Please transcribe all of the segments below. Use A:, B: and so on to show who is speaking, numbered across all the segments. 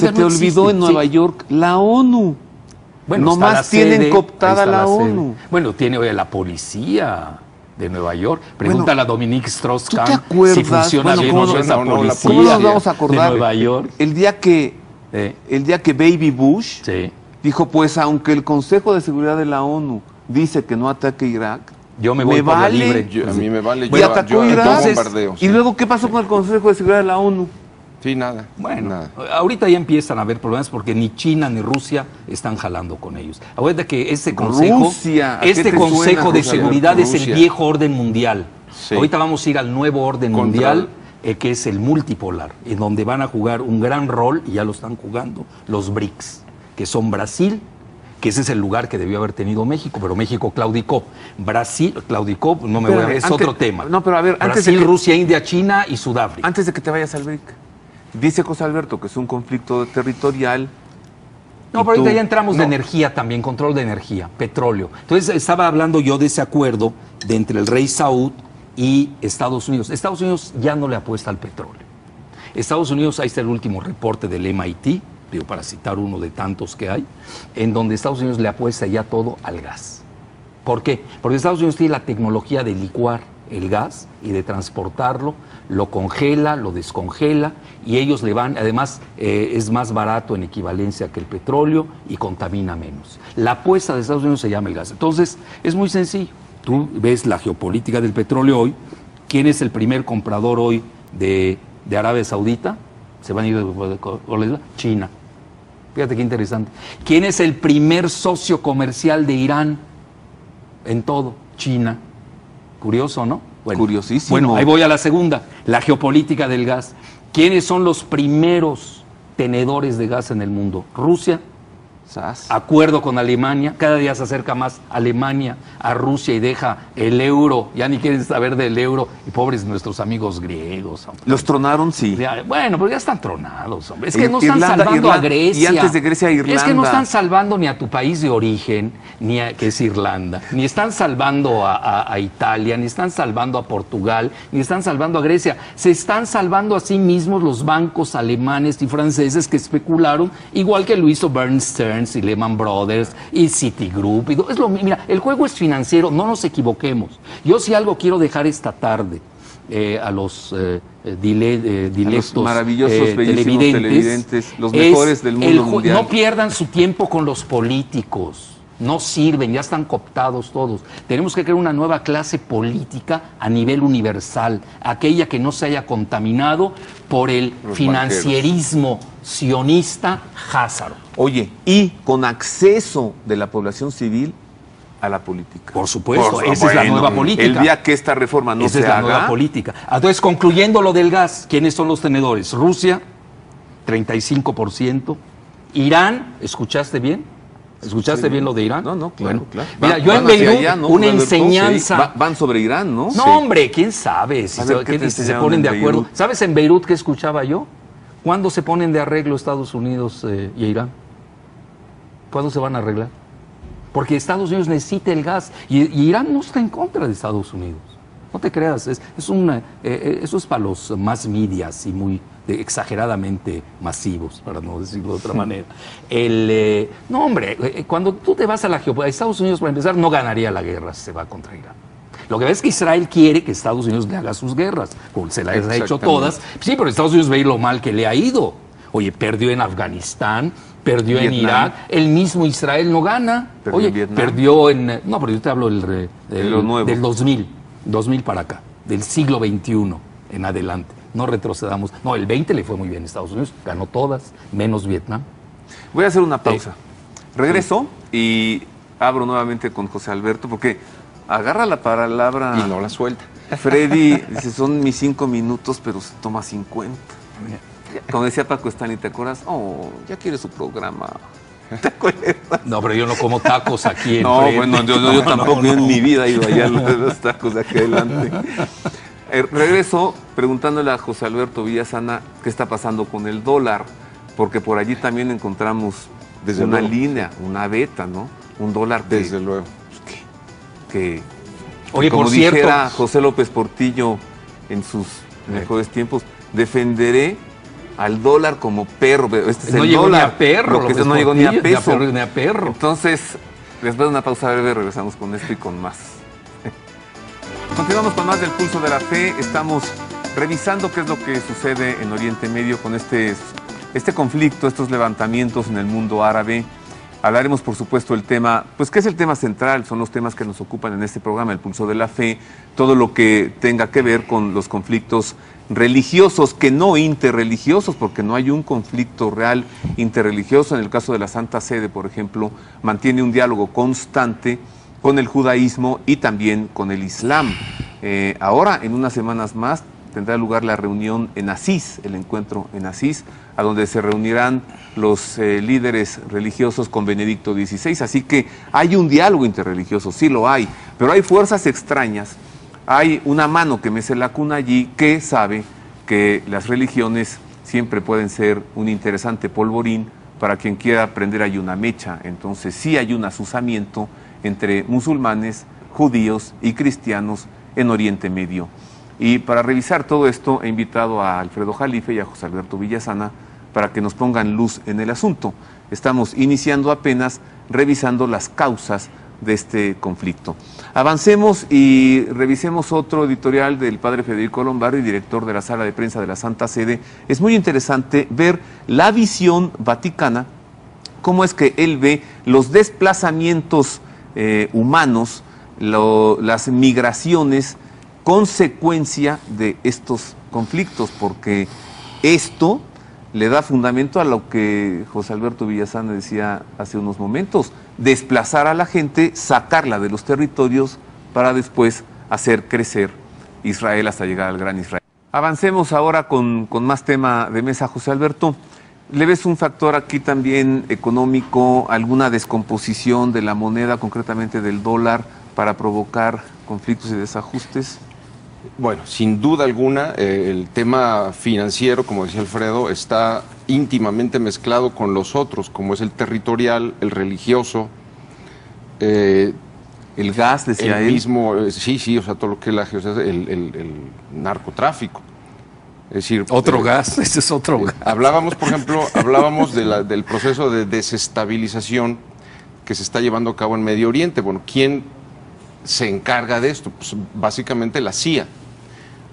A: Se te
B: no
A: olvidó
B: existe,
A: en Nueva
B: sí.
A: York la ONU.
B: Bueno,
A: Nomás tienen
B: sede,
A: cooptada la. ONU.
B: Bueno, tiene oye, la policía de Nueva York. Pregúntale a Dominique Strauss-Kahn
A: ¿Tú te acuerdas?
B: si funciona
A: Bueno,
B: bien
A: ¿cómo
B: o no esa
C: no,
B: policía
A: ¿Cómo nos vamos a acordar?
B: de Nueva York.
A: El día que,
B: Eh,
A: el día que Baby Bush
B: sí.
A: dijo, pues aunque el Consejo de Seguridad de la ONU dice que no ataque Irak,
B: Yo me voy por la
A: vale.
B: libre.
C: Yo- a mí me vale.
A: y
C: yo,
A: atacó
C: yo, yo
A: Irak.
C: bombardeo. sí.
A: ¿Y luego qué pasó con el Consejo de Seguridad de la ONU?
C: Sí, nada.
B: Bueno,
C: nada.
B: ahorita ya empiezan a haber problemas porque ni China ni Rusia están jalando con ellos. Acuérdate que este consejo,
A: Rusia, ¿a qué
B: este
A: te
B: consejo
A: suena,
B: de seguridad es el viejo orden mundial.
C: Sí.
B: Ahorita vamos a ir al nuevo orden
C: Contra
B: mundial, eh, que es el multipolar, en donde van a jugar un gran rol, y ya lo están jugando, los BRICS, que son Brasil, que ese es el lugar que debió haber tenido México, pero México claudicó. Brasil, claudicó, no me voy a, es
A: antes-
B: otro tema.
A: no, pero a ver, antes de
B: Brasil,
A: que-
B: Rusia, India, China y Sudáfrica.
A: Antes de que te vayas al BRIC, dice José Alberto que es un conflicto territorial.
B: No,
A: ¿Y
B: pero ahorita ya entramos de energía también, control de energía, petróleo. Entonces estaba hablando yo de ese acuerdo de entre el rey Saud y Estados Unidos. Estados Unidos ya no le apuesta al petróleo. Estados Unidos, ahí está el último reporte del MIT, digo, para citar uno de tantos que hay, en donde Estados Unidos le apuesta ya todo al gas. ¿Por qué? Porque Estados Unidos tiene la tecnología de licuar el gas y de transportarlo, lo congela, lo descongela y ellos le van, además eh, es más barato en equivalencia que el petróleo y contamina menos. La apuesta de Estados Unidos se llama el gas. Entonces, es muy sencillo. Tú ves la geopolítica del petróleo hoy. ¿Quién es el primer comprador hoy de, de Arabia Saudita? Se van a ir de China. Fíjate qué interesante. ¿Quién es el primer socio comercial de Irán en todo? China. Curioso, ¿no?
A: Curiosísimo.
B: Bueno, ahí voy a la segunda, la geopolítica del gas. ¿Quiénes son los primeros tenedores de gas en el mundo? Rusia,
A: Sas.
B: acuerdo con Alemania, cada día se acerca más Alemania a Rusia y deja el euro, ya ni quieren saber del euro, y pobres nuestros amigos griegos. hombre.
A: Los tronaron, sí.
B: Bueno, pero ya están tronados, hombre. Es que no están
A: Irlanda-
B: salvando a
A: Irlanda-
B: Grecia.
A: y antes de Grecia,
B: Es que no
A: Irlanda.
B: están salvando ni a tu país de origen, ni a, que es Irlanda, ni están salvando a, a- a Italia, ni están salvando a Portugal, ni están salvando a Grecia. Se están salvando a sí mismos los bancos alemanes y franceses que especularon, igual que lo hizo Bern Stearns y Lehman Brothers y Citigroup. y es lo, mi- mira, el juego es financiero, no nos equivoquemos. Yo si algo quiero dejar esta tarde eh, a los eh, eh, dile- eh, dilectos
A: maravillosos,
B: eh,
A: bellísimos televidentes, los
B: es
A: mejores del mundo mundial.
B: No pierdan su tiempo con los políticos. No sirven, ya están cooptados todos. Tenemos que crear una nueva clase política a nivel universal, aquella que no se haya contaminado por el
C: Los
B: financierismo sionista házaro.
A: Oye, y con acceso de la población civil a la política.
B: Por supuesto,
A: Por-
B: esa es la nueva política.
A: El día que esta reforma no
B: Esa
A: se
B: es la
A: haga,
B: nueva política. Entonces, concluyendo lo del gas, ¿quiénes son los tenedores? Rusia, 35%. Irán, ¿escuchaste bien? ¿Escuchaste bien lo de Irán?
A: No, no, claro,
B: Bueno,
A: claro.
B: Mira,
A: Van-
B: yo en Beirut,
A: allá, ¿no,
B: una enseñanza.
A: Va- van sobre Irán, ¿no?
B: No, hombre, quién sabe si,
A: ver,
B: se,
A: ¿qué
B: qué-
A: te
B: si se
A: enseñaron
B: ponen de acuerdo.
A: Beirut?
B: ¿Sabes en Beirut qué escuchaba yo? ¿Cuándo se ponen de arreglo Estados Unidos eh, y Irán? ¿Cuándo se van a arreglar? Porque Estados Unidos necesita el gas y, y Irán no está en contra de Estados Unidos. No te creas, es, es una, eh, eh, eso es para los más medias y muy de- exageradamente masivos, para no decirlo de otra manera. El, eh, no, hombre, eh, cuando tú te vas a la geopolítica, Estados Unidos, para empezar, no ganaría la guerra si se va contra Irán. Lo que ves es que Israel quiere que Estados Unidos le haga sus guerras, como se las ha hecho todas. Sí, pero Estados Unidos ve lo mal que le ha ido. Oye, perdió en Afganistán, perdió en. Irak, el mismo Israel no gana.
A: Perdió
B: Oye,
A: en
B: perdió en... No, pero yo te hablo del, del,
A: nuevo.
B: del 2000, 2000 para acá, del siglo XXI en adelante. No retrocedamos. No, el 20 le fue muy bien a Estados Unidos, ganó todas, menos Vietnam.
A: Voy a hacer una pausa. Regreso y abro nuevamente con José Alberto porque agarra la palabra.
C: Y no la suelta.
A: Freddy dice, son mis cinco minutos, pero se toma 50. Como decía Paco Stanley, ¿te acuerdas? Oh, ya quiere su programa. ¿Te acuerdas?
B: No, pero yo no como tacos aquí en
A: No,
B: frente.
A: bueno, yo, yo
B: No,
A: tampoco
B: no,
A: en mi vida he ido allá a los, los tacos de aquí adelante. Eh, regreso preguntándole a José Alberto Villasana qué está pasando con el dólar, porque por allí también encontramos
C: Desde
A: una
C: luego.
A: línea, una beta, ¿no? Un dólar que,
C: Desde luego.
A: que
B: Oye,
A: como
B: por cierto,
A: dijera José López Portillo en sus mejores tiempos, defenderé al dólar como perro. Este es
B: no
A: el
B: llegó
A: dólar,
B: ni a perro.
A: Lo que
B: López
A: no llegó ni a peso.
B: Ni a perro.
A: Entonces, después de una pausa breve, regresamos con esto y con más. Continuamos con más del pulso de la fe. Estamos revisando qué es lo que sucede en Oriente Medio con este, este conflicto, estos levantamientos en el mundo árabe. Hablaremos, por supuesto, el tema, pues, ¿qué es el tema central? Son los temas que nos ocupan en este programa, el pulso de la fe, todo lo que tenga que ver con los conflictos religiosos, que no interreligiosos, porque no hay un conflicto real interreligioso. En el caso de la Santa Sede, por ejemplo, mantiene un diálogo constante con el judaísmo y también con el islam. Eh, ahora, en unas semanas más, tendrá lugar la reunión en Asís, el encuentro en Asís, a donde se reunirán los eh, líderes religiosos con Benedicto XVI. Así que hay un diálogo interreligioso, sí lo hay, pero hay fuerzas extrañas, hay una mano que mece la cuna allí que sabe que las religiones siempre pueden ser un interesante polvorín para quien quiera aprender hay una mecha. Entonces sí hay un asusamiento entre musulmanes, judíos y cristianos en Oriente Medio. Y para revisar todo esto he invitado a Alfredo Jalife y a José Alberto Villasana para que nos pongan luz en el asunto. Estamos iniciando apenas revisando las causas de este conflicto. Avancemos y revisemos otro editorial del padre Federico Lombardi, director de la sala de prensa de la Santa Sede. Es muy interesante ver la visión vaticana, cómo es que él ve los desplazamientos eh, humanos, las migraciones, consecuencia de estos conflictos, porque esto le da fundamento a lo que José Alberto Villasana decía hace unos momentos, desplazar a la gente, sacarla de los territorios para después hacer crecer Israel hasta llegar al gran Israel. Avancemos ahora con, con más tema de mesa, José Alberto. ¿Le ves un factor aquí también económico, alguna descomposición de la moneda, concretamente del dólar, para provocar conflictos y desajustes?
C: Bueno, sin duda alguna, eh, el tema financiero, como decía Alfredo, está íntimamente mezclado con los otros, como es el territorial, el religioso, eh,
A: el gas, decía
C: el
A: él.
C: mismo, eh, sí, sí, o sea, todo lo que es la, o sea, el, el- el narcotráfico. Es decir,
B: Otro gas, ese es otro gas.
C: Hablábamos, por ejemplo, hablábamos de la- del proceso de desestabilización que se está llevando a cabo en Medio Oriente. Bueno, ¿quién se encarga de esto? Pues básicamente la CIA.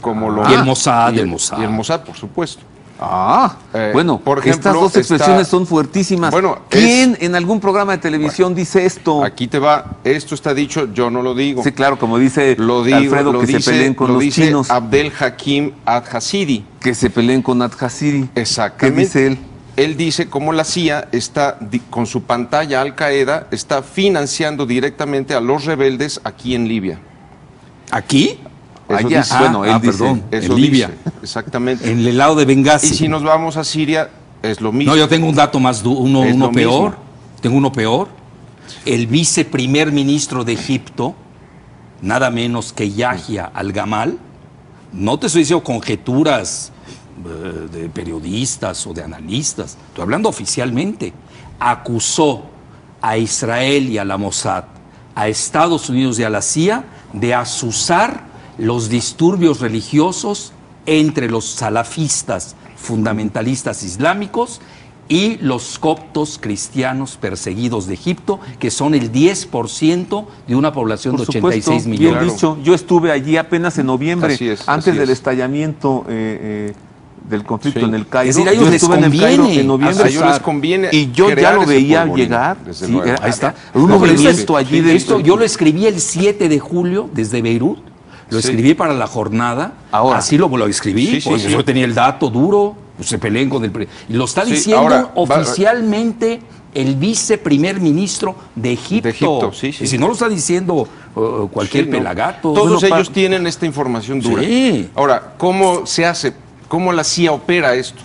C: Como lo,
B: Y el Mossad,
C: y
B: el Mossad.
C: Y el Mossad, por supuesto.
A: Ah,
C: Eh,
A: bueno,
C: por ejemplo,
A: estas dos
C: está-
A: expresiones son fuertísimas.
C: Bueno,
A: ¿Quién en algún programa de televisión dice esto?
C: Aquí te va, esto está dicho, yo no lo digo.
A: Sí, claro, como dice
C: Lo digo,
A: Alfredo,
C: lo
A: que
C: dice,
A: se peleen con
C: lo
A: los
C: dice
A: chinos,
C: Abdel Hakim Al-Hasidi.
A: que se peleen con Adhasiri.
C: Exactamente.
A: ¿Qué dice él?
C: Él dice cómo la CIA está, con su pantalla Al Qaeda, está financiando directamente a los rebeldes aquí en Libia.
B: ¿Aquí?
C: Eso
A: Allá.
C: dice.
A: bueno, él
B: ah,
A: dice.
B: perdón.
C: Eso
B: en Libia.
C: dice, exactamente.
B: En el lado de Benghazi.
C: Y si nos vamos a Siria, es lo mismo.
B: No, yo tengo un dato más, uno, uno peor.
C: mismo.
B: Tengo uno peor. El viceprimer ministro de Egipto, nada menos que Yahya al-Gamal, no te estoy diciendo conjeturas eh, de periodistas o de analistas, estoy hablando oficialmente, acusó a Israel y a la Mossad, a Estados Unidos y a la CIA de asusar los disturbios religiosos entre los salafistas fundamentalistas islámicos y los coptos cristianos perseguidos de Egipto, que son el 10% de una población
A: Por
B: de
A: supuesto,
B: 86
A: bien
B: millones.
C: Claro.
A: dicho. Yo estuve allí apenas en noviembre,
C: es,
A: antes del
C: es.
A: estallamiento eh, eh, del conflicto
C: Sí.
A: en el Cairo.
B: Es decir, a ellos
A: yo
B: les
A: estuve en el Cairo
B: conviene
A: en noviembre.
C: A ellos les conviene
A: y yo ya lo veía
C: polvorín,
A: llegar.
C: desde
A: sí,
B: Ahí está.
A: Un movimiento
B: es-
A: allí de
B: esto yo lo escribí el 7 de julio desde Beirut. Lo
C: Sí.
B: escribí para la jornada.
A: Ahora.
B: Así lo, lo escribí.
C: Sí, sí,
B: pues
C: sí.
B: Yo tenía el dato duro. pues se peleen con el. Y lo está diciendo
C: ahora, va-
B: oficialmente el viceprimer ministro de Egipto.
C: De Egipto, sí, sí.
B: Y si no lo está diciendo uh, cualquier
C: Sí, ¿no?
B: pelagato.
C: Todos
B: bueno,
C: ellos tienen esta información dura.
B: Sí.
C: Ahora, ¿cómo se hace? ¿Cómo la CIA opera esto?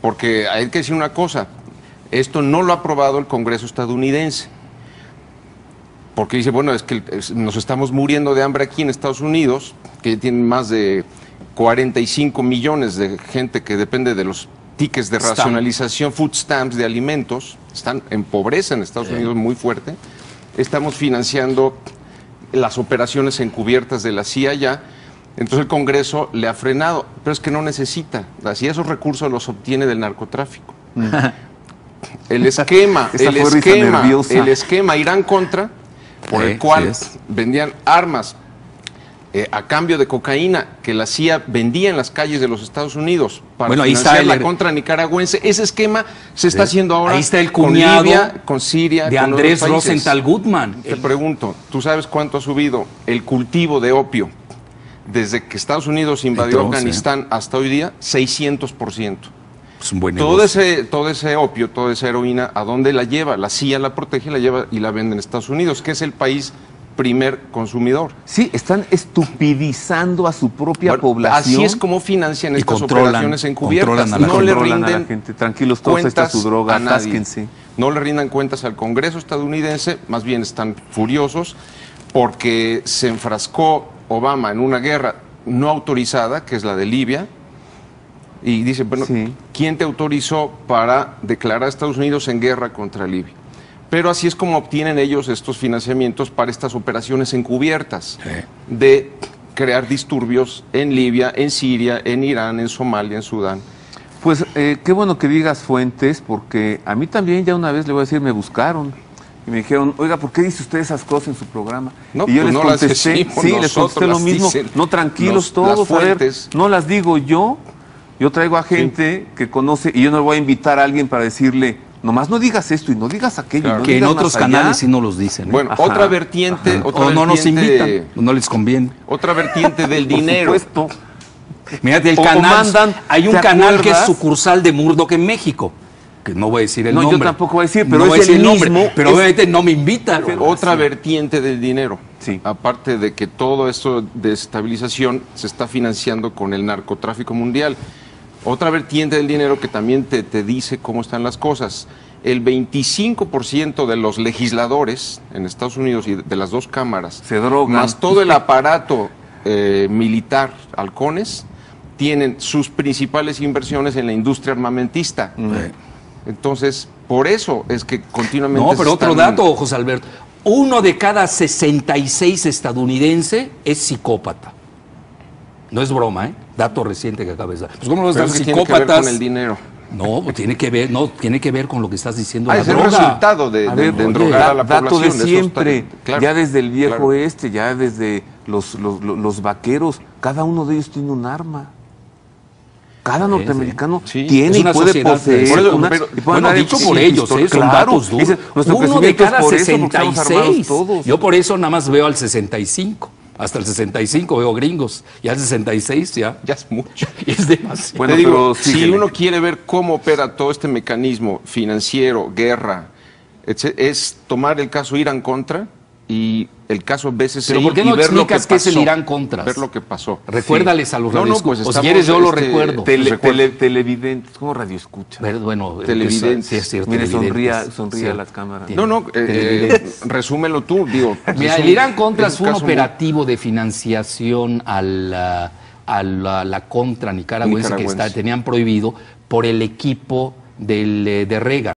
C: Porque hay que decir una cosa, esto no lo ha aprobado el Congreso estadounidense. Porque dice, bueno, es que nos estamos muriendo de hambre aquí en Estados Unidos, que tienen más de 45 millones de gente que depende de los tickets de
B: Stamp.
C: racionalización, food stamps de alimentos, están en pobreza en Estados Unidos muy fuerte. Estamos financiando las operaciones encubiertas de la CIA ya Entonces el Congreso le ha frenado, pero es que no necesita. Así esos recursos los obtiene del narcotráfico. El esquema, el esquema, el esquema Irán contra, por
B: Sí,
C: el cual
B: sí
C: vendían armas eh, a cambio de cocaína que la CIA vendía en las calles de los Estados Unidos para
B: Bueno, ahí
C: financiar
B: está el-
C: la contra nicaragüense. Ese esquema se está
B: Sí.
C: haciendo ahora
B: Ahí está el
C: con Libia, con Siria,
B: de
C: con
B: Andrés. Rosenthal Goodman.
C: Te pregunto, ¿tú sabes cuánto ha subido el cultivo de opio desde que Estados Unidos invadió
B: Entonces,
C: Afganistán hasta hoy día? 600%.
B: Es un buen
C: Todo ese, todo ese opio, toda esa heroína, ¿a dónde la lleva? La CIA la protege, la lleva y la vende en Estados Unidos, que es el país primer consumidor.
A: Sí, están estupidizando a su propia
C: Bueno,
A: población.
C: Así es como financian estas operaciones encubiertas.
B: controlan a la
C: no
B: gente.
C: le
A: Controlan a la
C: rinden
A: gente. Tranquilos todos, ahí está
C: cuentas
A: su droga,
C: a nadie. No le rindan cuentas al Congreso estadounidense, más bien están furiosos porque se enfrascó Obama en una guerra no autorizada, que es la de Libia, y dice, bueno,
A: Sí.
C: ¿quién te autorizó para declarar a Estados Unidos en guerra contra Libia? Pero así es como obtienen ellos estos financiamientos para estas operaciones encubiertas de crear disturbios en Libia, en Siria, en Irán, en Somalia, en Sudán.
A: Pues eh, qué bueno que digas fuentes, porque a mí también ya una vez le voy a decir, me buscaron y me dijeron, oiga, ¿por qué dice usted esas cosas en su programa?
C: No,
A: y yo
C: pues
A: les
C: no las
A: contesté,
C: decimos
A: sí, les contesté lo
C: las
A: mismo. No, tranquilos
C: los-
A: todos,
C: las
A: a ver,
C: fuentes.
A: no las digo yo, yo traigo a gente que conoce y yo no voy a invitar a alguien para decirle, nomás no digas esto y no digas aquello. y
C: Claro.
A: no
B: que en otros
A: más allá".
B: canales sí no los dicen. ¿eh?
C: Bueno,
A: Ajá,
C: otra vertiente,
B: Ajá.
C: otra
B: o no nos invitan, no les conviene.
C: Otra vertiente del
A: Por
C: dinero.
A: supuesto.
B: Mírate, el
A: O
B: canal.
A: mandan,
B: hay un
A: ¿te
B: canal que es sucursal de Murdoch en México. Que no voy a decir el
A: No, yo
B: nombre.
A: tampoco voy a decir, pero
B: No
A: es el
B: el nombre.
A: mismo,
B: Pero
A: es-
B: obviamente no me invitan.
C: Otra vertiente del dinero.
A: Sí.
C: Aparte de que todo esto de estabilización se está financiando con el narcotráfico mundial. Otra vertiente del dinero que también te, te dice cómo están las cosas. El 25% de los legisladores en Estados Unidos y de las dos cámaras,
A: Se drogan.
C: más todo el aparato eh, militar, halcones, tienen sus principales inversiones en la industria armamentista. Entonces, por eso es que continuamente...
B: No, pero otro
C: están-
B: dato, José Alberto. Uno de cada 66 estadounidense es psicópata. No es broma, ¿eh? Dato reciente que acabas de dar. Pues ¿cómo los
C: que tiene que ver
B: psicópatas?
C: con el dinero.
B: No, pues tiene que ver, no, tiene que ver con lo que estás diciendo.
C: Ah,
B: la
C: es el
B: droga.
C: resultado de,
A: A
C: de- de
A: oye,
C: drogar a la
A: dato
C: población.
A: de siempre,
C: claro,
A: ya desde el viejo
C: claro.
A: oeste, ya desde los, los, los- los vaqueros, cada uno de ellos tiene un arma. Cada
B: Sí,
A: norteamericano
C: sí.
A: tiene y puede
B: sociedad
A: poseer
C: Por eso,
A: una-
C: pero-
A: y
B: Bueno, dicho por
A: en
B: ellos. ¿eh? son
A: Claro,
B: datos duros. Uno de cada
A: por eso, porque estamos armados
B: 66.
A: todos.
B: Yo por eso nada más veo al 65. Hasta el 65 veo gringos. Y al 66 ya.
C: Ya es mucho.
B: Es demasiado.
A: Bueno,
C: Te digo,
A: pero
C: si uno quiere ver cómo opera todo este mecanismo financiero, guerra, etc., es tomar el caso Irán contra y el caso BCCI
B: Pero ¿por qué no
C: ver lo que
B: explicas qué es el Irán Contras?
C: Ver lo que pasó.
B: Recuérdales a los
C: No, no, pues
B: o si quieres yo lo
C: este,
B: recuerdo.
A: Tele- tele- televidentes, ¿cómo radio escucha?
B: Bueno,
C: Televidentes.
B: Sí, es cierto.
A: Mire, sonría,
B: televidentes.
A: sonría
B: Sí.
A: a las cámaras.
C: No, no, eh, eh,
A: Televidentes.
C: resúmelo tú, digo.
B: Mira, el Irán Contras
C: es
B: fue un
C: muy-
B: operativo de financiación a la, a la, la contra nicaragüense, que
C: Nicaragüense.
B: está- tenían prohibido por el equipo del, eh, de Reagan.